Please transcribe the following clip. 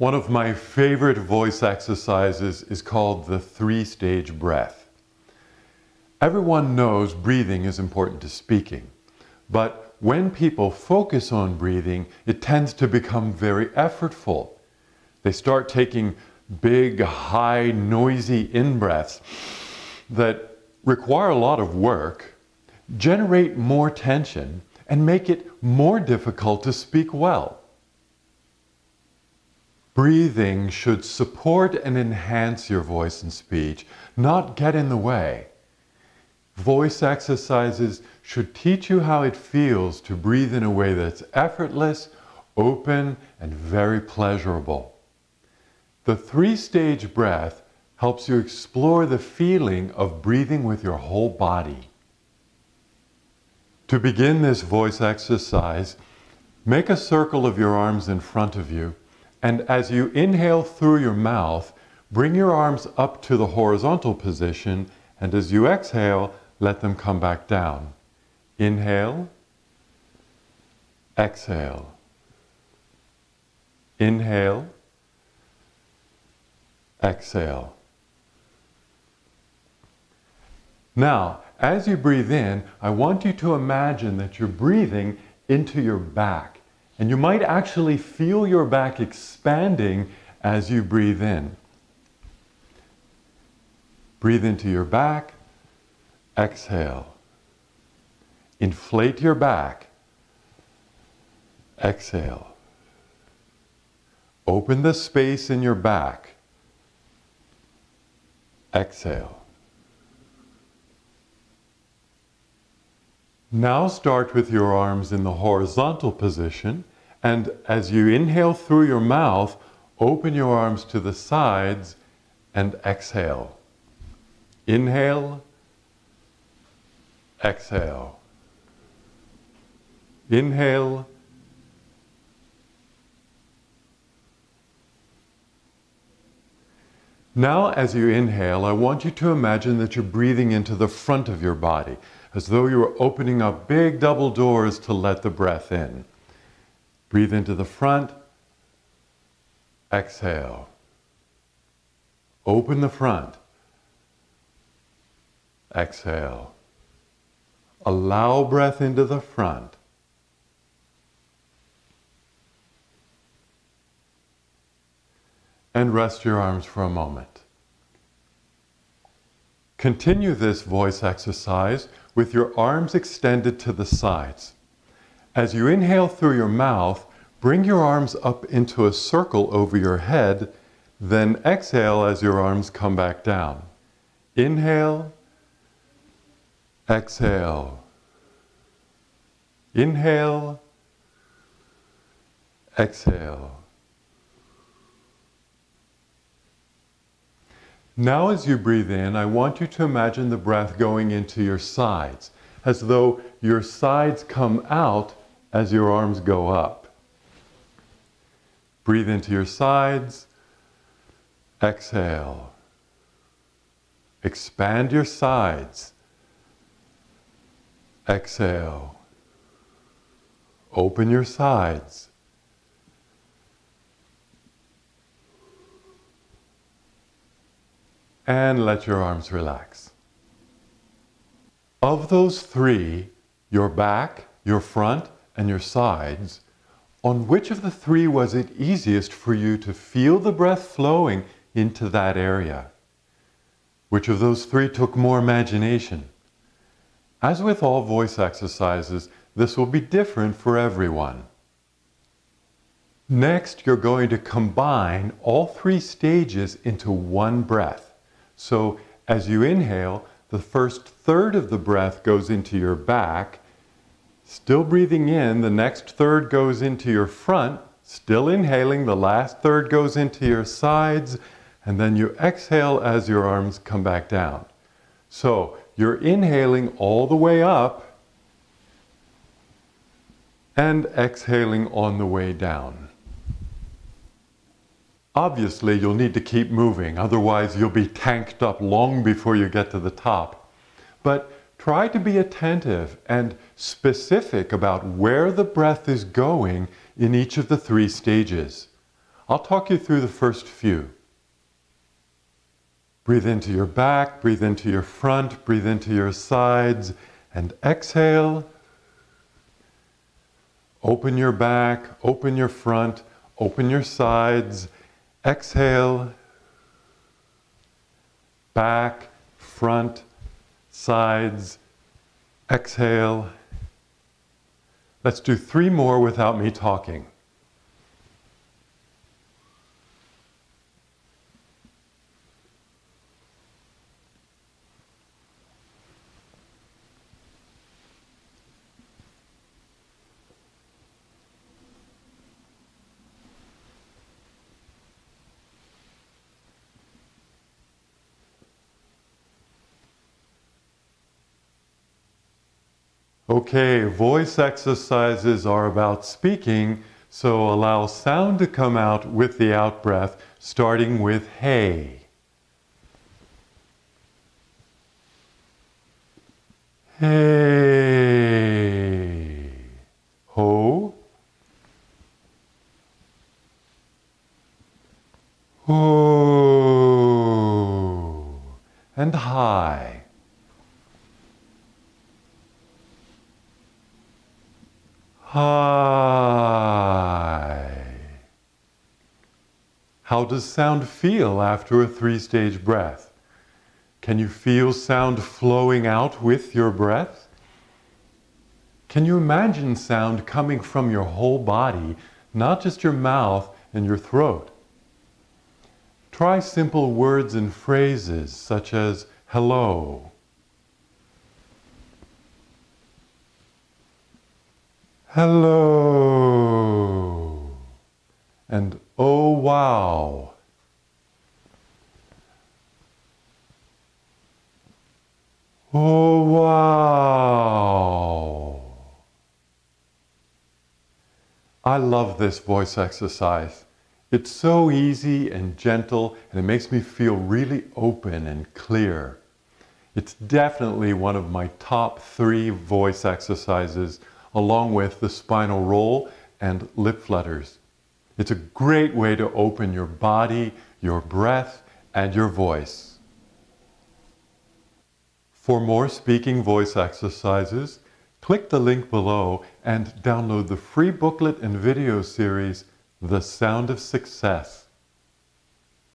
One of my favorite voice exercises is called the three stage breath. Everyone knows breathing is important to speaking, but when people focus on breathing, it tends to become very effortful. They start taking big, high, noisy in breaths that require a lot of work, generate more tension, and make it more difficult to speak well. Breathing should support and enhance your voice and speech, not get in the way. Voice exercises should teach you how it feels to breathe in a way that's effortless, open, and very pleasurable. The three stage breath helps you explore the feeling of breathing with your whole body. To begin this voice exercise, make a circle of your arms in front of you and as you inhale through your mouth, bring your arms up to the horizontal position, and as you exhale, let them come back down. Inhale, exhale. Inhale, exhale. Now, as you breathe in, I want you to imagine that you're breathing into your back. And you might actually feel your back expanding as you breathe in. Breathe into your back, exhale. Inflate your back, exhale. Open the space in your back, exhale. Now start with your arms in the horizontal position and as you inhale through your mouth, open your arms to the sides and exhale. Inhale, exhale. Inhale, Now, as you inhale, I want you to imagine that you're breathing into the front of your body, as though you were opening up big double doors to let the breath in. Breathe into the front. Exhale. Open the front. Exhale. Allow breath into the front. And rest your arms for a moment. Continue this voice exercise with your arms extended to the sides. As you inhale through your mouth, bring your arms up into a circle over your head, then exhale as your arms come back down. Inhale, exhale. Inhale, exhale. Now, as you breathe in, I want you to imagine the breath going into your sides, as though your sides come out as your arms go up. Breathe into your sides. Exhale. Expand your sides. Exhale. Open your sides. And let your arms relax. Of those three, your back, your front, and your sides, on which of the three was it easiest for you to feel the breath flowing into that area? Which of those three took more imagination? As with all voice exercises, this will be different for everyone. Next, you're going to combine all three stages into one breath. So as you inhale, the first third of the breath goes into your back, Still breathing in, the next third goes into your front. Still inhaling, the last third goes into your sides. And then you exhale as your arms come back down. So you're inhaling all the way up and exhaling on the way down. Obviously, you'll need to keep moving, otherwise, you'll be tanked up long before you get to the top. But try to be attentive and specific about where the breath is going in each of the three stages. I'll talk you through the first few. Breathe into your back, breathe into your front, breathe into your sides, and exhale. Open your back, open your front, open your sides. Exhale. Back, front, sides. Exhale. Let's do three more without me talking. Okay, voice exercises are about speaking, so allow sound to come out with the out breath, starting with hey. Hey. Ho. Ho. And hi. Hi. How does sound feel after a three stage breath? Can you feel sound flowing out with your breath? Can you imagine sound coming from your whole body, not just your mouth and your throat? Try simple words and phrases such as hello, Hello. And oh wow. Oh wow. I love this voice exercise. It's so easy and gentle and it makes me feel really open and clear. It's definitely one of my top three voice exercises along with the spinal roll and lip flutters. It's a great way to open your body, your breath, and your voice. For more speaking voice exercises, click the link below and download the free booklet and video series, The Sound of Success.